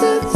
to